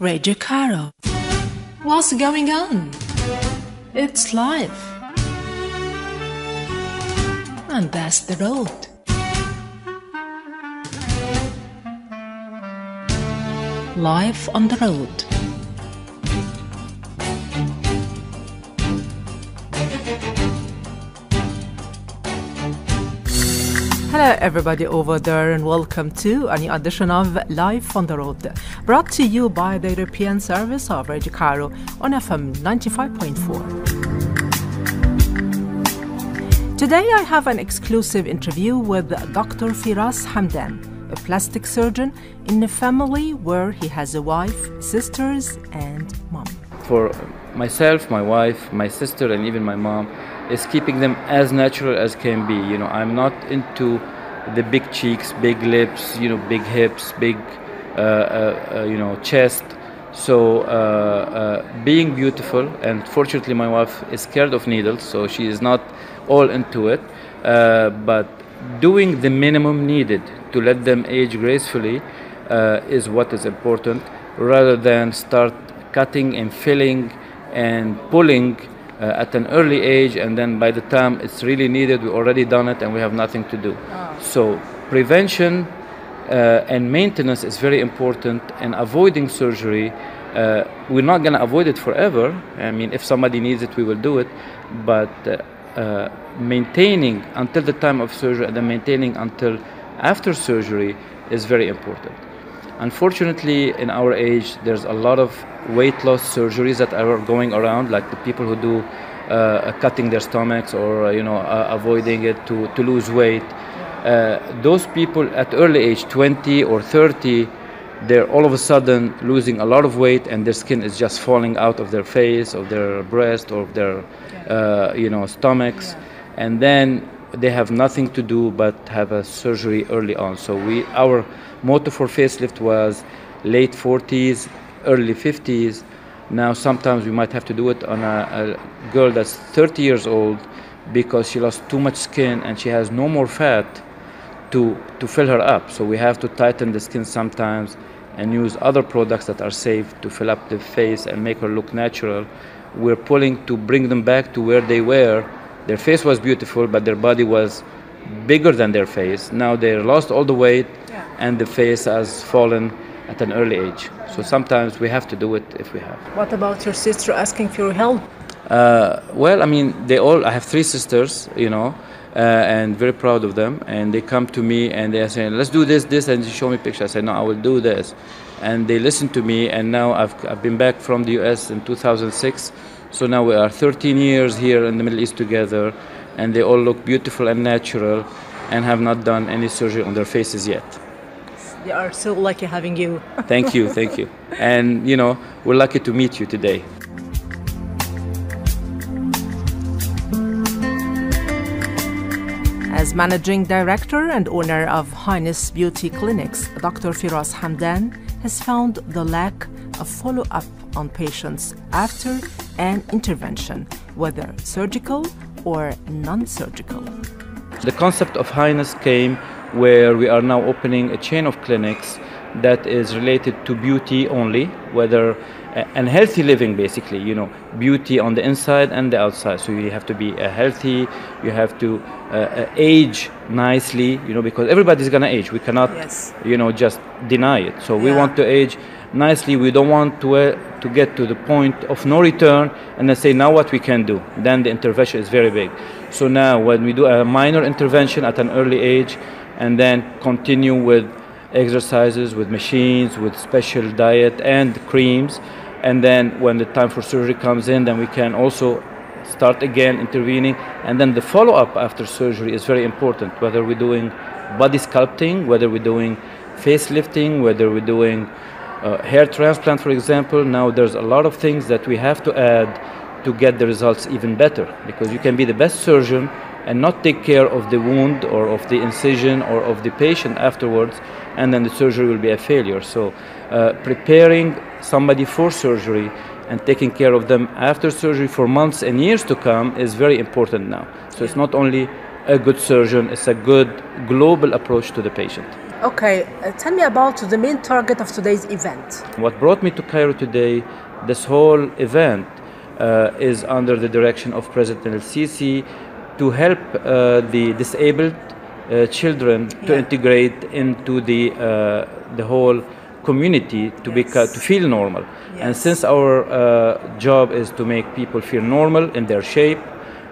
Radio Cairo. What's going on? It's life. And that's the road. Life on the road. Hello, everybody over there, and welcome to a new edition of Life on the Road, brought to you by the European Service of Radio Cairo on FM 95.4. Today, I have an exclusive interview with Dr. Firas Hamdan, a plastic surgeon in a family where he has a wife, sisters, and mom. For myself, my wife, my sister, and even my mom is keeping them as natural as can be. You know, I'm not into the big cheeks, big lips, you know, big hips, big, uh, uh, uh, you know, chest. So uh, uh, being beautiful, and fortunately, my wife is scared of needles, so she is not all into it. Uh, but doing the minimum needed to let them age gracefully is what is important, rather than start cutting and filling and pulling uh, at an early age, and then by the time it's really needed, we already done it and we have nothing to do. So prevention uh, and maintenance is very important, and avoiding surgery. Uh, we're not going to avoid it forever. I mean, if somebody needs it, we will do it. But uh, uh, maintaining until the time of surgery and then maintaining until after surgery is very important. Unfortunately, in our age, there's a lot of weight loss surgeries that are going around, like the people who do uh, cutting their stomachs or uh, you know uh, avoiding it to, to lose weight. Uh, those people at early age, 20 or 30, they're all of a sudden losing a lot of weight and their skin is just falling out of their face, of their breast, or of their uh, you know stomachs, and then they have nothing to do but have a surgery early on. So we our motto for facelift was late 40s, early 50s. Now sometimes we might have to do it on a, a girl that's 30 years old because she lost too much skin and she has no more fat to to fill her up. So we have to tighten the skin sometimes and use other products that are safe to fill up the face and make her look natural. We're pulling to bring them back to where they were. Their face was beautiful, but their body was bigger than their face. Now they lost all the weight and the face has fallen at an early age. So sometimes we have to do it if we have. What about your sister asking for your help? Uh, well, I mean, they all. I have three sisters, you know, uh, and very proud of them. And they come to me and they are saying, "Let's do this, this," and they show me pictures. I say, "No, I will do this," and they listen to me. And now I've I've been back from the U.S. in 2006, so now we are 13 years here in the Middle East together, and they all look beautiful and natural, and have not done any surgery on their faces yet. They are so lucky having you. Thank you, thank you, and you know, we're lucky to meet you today. As managing director and owner of Highness Beauty Clinics, Dr. Firas Hamdan has found the lack of follow up on patients after an intervention, whether surgical or non surgical. The concept of highness came where we are now opening a chain of clinics that is related to beauty only, whether and healthy living basically, you know, beauty on the inside and the outside. So you have to be uh, healthy, you have to uh, uh, age nicely, you know, because everybody's gonna age. We cannot, Yes. you know, just deny it. So we want to age nicely. We don't want to uh, to get to the point of no return and then say now what we can do. Then the intervention is very big. So now when we do a minor intervention at an early age, and then continue with exercises, with machines, with special diet and creams, and then when the time for surgery comes in, then we can also start again intervening, and then the follow-up after surgery is very important. Whether we're doing body sculpting, whether we're doing facelifting, whether we're doing uh, hair transplant, for example. Now there's a lot of things that we have to add to get the results even better because you can be the best surgeon and not take care of the wound or of the incision or of the patient afterwards, and then the surgery will be a failure. So, uh, preparing somebody for surgery and taking care of them after surgery for months and years to come is very important now. So, it's not only a good surgeon, it's a good global approach to the patient. Okay, uh, tell me about the main target of today's event. What brought me to Cairo today, this whole event uh, is under the direction of President El Sisi to help uh, the disabled uh, children to Yeah. integrate into the uh, the whole community to Yes. beca- to feel normal. And since our uh, job is to make people feel normal in their shape,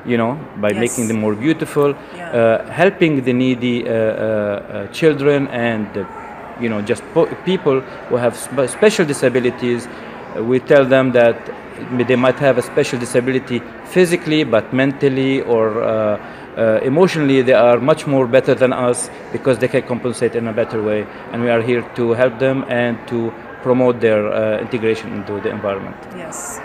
you know, by Yes. making them more beautiful, Yeah. uh, helping the needy uh, uh, children and you know just po- people who have sp- special disabilities we tell them that they might have a special disability physically but mentally or uh, uh, emotionally they are much more better than us because they can compensate in a better way and we are here to help them and to promote their uh, integration into the environment Yes.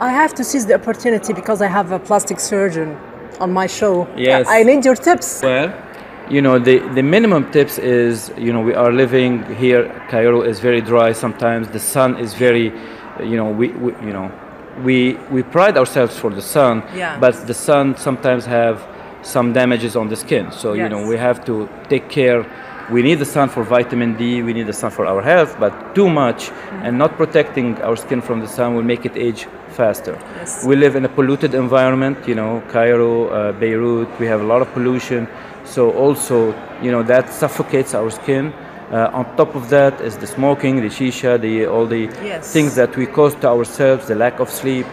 I have to seize the opportunity because I have a plastic surgeon on my show. Yes. I need your tips. Well, you know, the, the minimum tips is, you know, we are living here. Cairo is very dry sometimes. The sun is very, you know, we, we you know, we we pride ourselves for the sun, Yeah. but the sun sometimes have some damages on the skin. So you know, we have to take care. We need the sun for vitamin D. We need the sun for our health, but too much and not protecting our skin from the sun will make it age faster. Yes. We live in a polluted environment, you know, Cairo, uh, Beirut, we have a lot of pollution. So also, you know, that suffocates our skin. Uh, on top of that is the smoking, the shisha, the all the Yes. things that we cause to ourselves, the lack of sleep,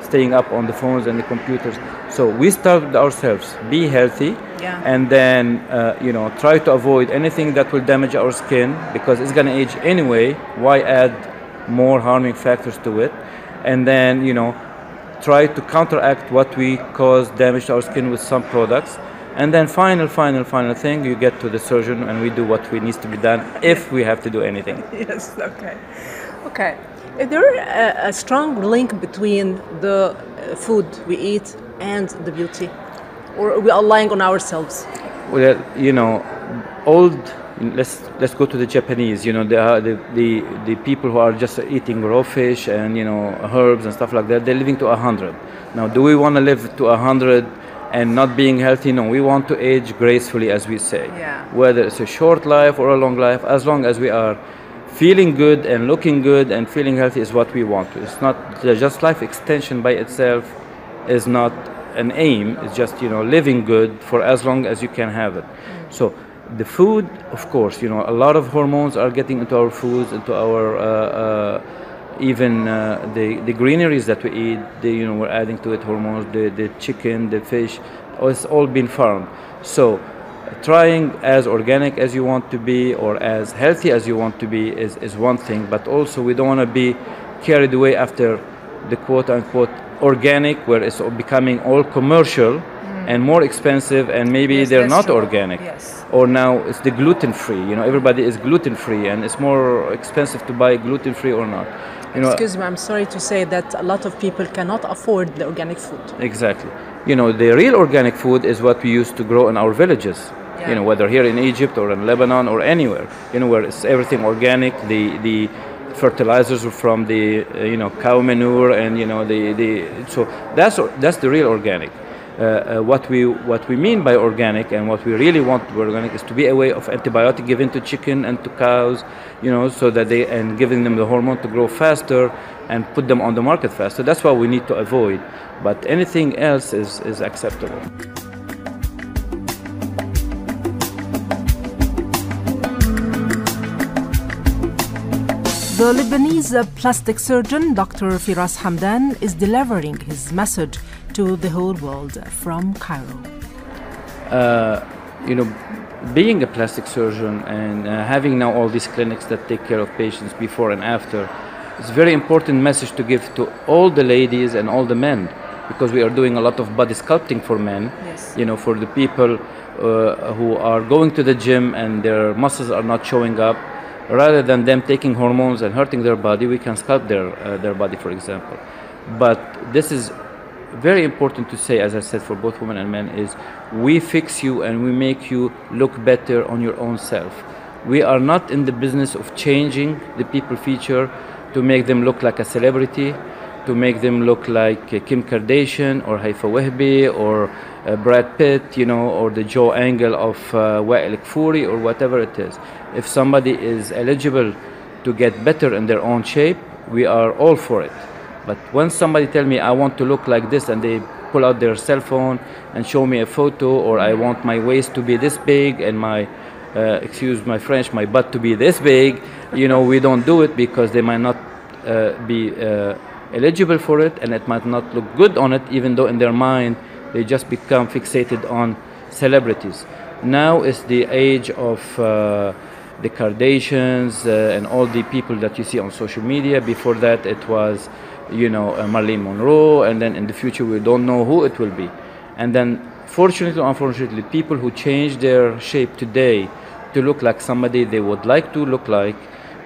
staying up on the phones and the computers. So we start with ourselves, be healthy, Yeah. and then uh, you know try to avoid anything that will damage our skin because it's gonna age anyway. Why add more harming factors to it? And then you know try to counteract what we cause damage to our skin with some products. And then final, final, final thing, you get to the surgeon and we do what we needs to be done if we have to do anything. Yes, okay. Okay. Is there a, a strong link between the uh, food we eat and the beauty? Or we are lying on ourselves? Well, you know, old. Let's let's go to the Japanese. You know, the uh, the, the the people who are just eating raw fish and you know herbs and stuff like that. They're living to a hundred. Now, do we want to live to a hundred and not being healthy? No, we want to age gracefully, as we say. Yeah. Whether it's a short life or a long life, as long as we are feeling good and looking good and feeling healthy is what we want. It's not just life extension by itself is not an aim. It's just you know living good for as long as you can have it. So the food, of course, you know a lot of hormones are getting into our foods, into our uh, uh, even uh, the the greeneries that we eat. The, you know we're adding to it hormones. The the chicken, the fish, it's all been farmed. So trying as organic as you want to be or as healthy as you want to be is, is one thing but also we don't want to be carried away after the quote unquote organic where it's becoming all commercial and more expensive and maybe Yes, they're not true. organic Yes. or now it's the gluten free you know everybody is gluten free and it's more expensive to buy gluten free or not you know Excuse me, I'm sorry to say that a lot of people cannot afford the organic food. Exactly. You know, the real organic food is what we used to grow in our villages. Yeah. You know, whether here in Egypt or in Lebanon or anywhere. You know, where it's everything organic. The the fertilizers from the uh, you know cow manure and you know the the so that's that's the real organic. Uh, uh, what we what we mean by organic and what we really want organic is to be away of antibiotic given to chicken and to cows, you know, so that they and giving them the hormone to grow faster and put them on the market faster. That's what we need to avoid. But anything else is is acceptable. The Lebanese plastic surgeon Dr. Firas Hamdan is delivering his message to the whole world from Cairo. you know, being a plastic surgeon and uh, having now all these clinics that take care of patients before and after, it's a very important message to give to all the ladies and all the men because we are doing a lot of body sculpting for men. Yes. You know, for the people uh, who are going to the gym and their muscles are not showing up, rather than them taking hormones and hurting their body, we can sculpt their uh, their body, for example. But this is very important to say, as I said, for both women and men, is we fix you and we make you look better on your own self. We are not in the business of changing the people feature to make them look like a celebrity, to make them look like uh, Kim Kardashian or Haifa Wehbi or uh, Brad Pitt, you know, or the jaw angle of uh, Wael Kfouri or whatever it is. If somebody is eligible to get better in their own shape, we are all for it. But when somebody tell me I want to look like this and they pull out their cell phone and show me a photo or I want my waist to be this big and my uh, excuse my French, my butt to be this big, you know, we don't do it because they might not uh, be uh, eligible for it and it might not look good on it, even though in their mind they just become fixated on celebrities. Now is the age of uh, the Kardashians uh, and all the people that you see on social media. Before that, it was, you know, uh, Marilyn Monroe, and then in the future, we don't know who it will be. And then, fortunately or unfortunately, people who change their shape today to look like somebody they would like to look like,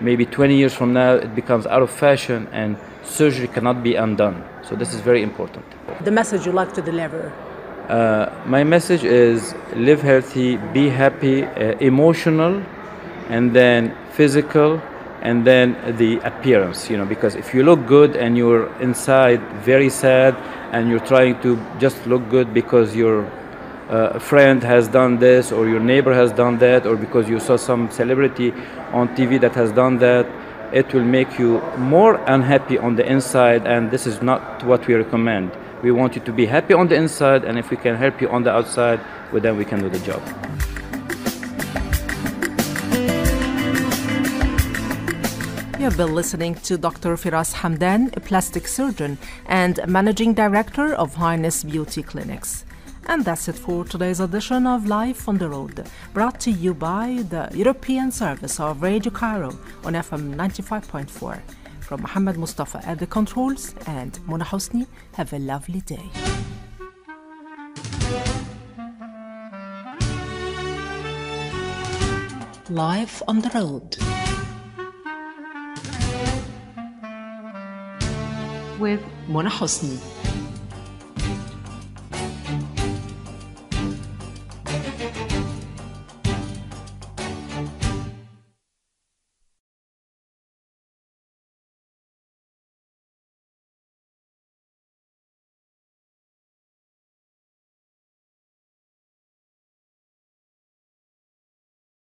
maybe 20 years from now, it becomes out of fashion and surgery cannot be undone. So, this is very important. The message you like to deliver? Uh, my message is live healthy, be happy, uh, emotional, and then physical, and then the appearance. You know, because if you look good and you're inside very sad, and you're trying to just look good because your uh, friend has done this, or your neighbor has done that, or because you saw some celebrity on TV that has done that, it will make you more unhappy on the inside, and this is not what we recommend. We want you to be happy on the inside, and if we can help you on the outside, well, then we can do the job. You have been listening to Dr. Firas Hamdan, a plastic surgeon and managing director of Highness Beauty Clinics. And that's it for today's edition of Life on the Road, brought to you by the European service of Radio Cairo on FM 95.4. From Mohammed Mustafa at the controls and Mona Hosni, have a lovely day. Life on the Road. with Mona Hosni.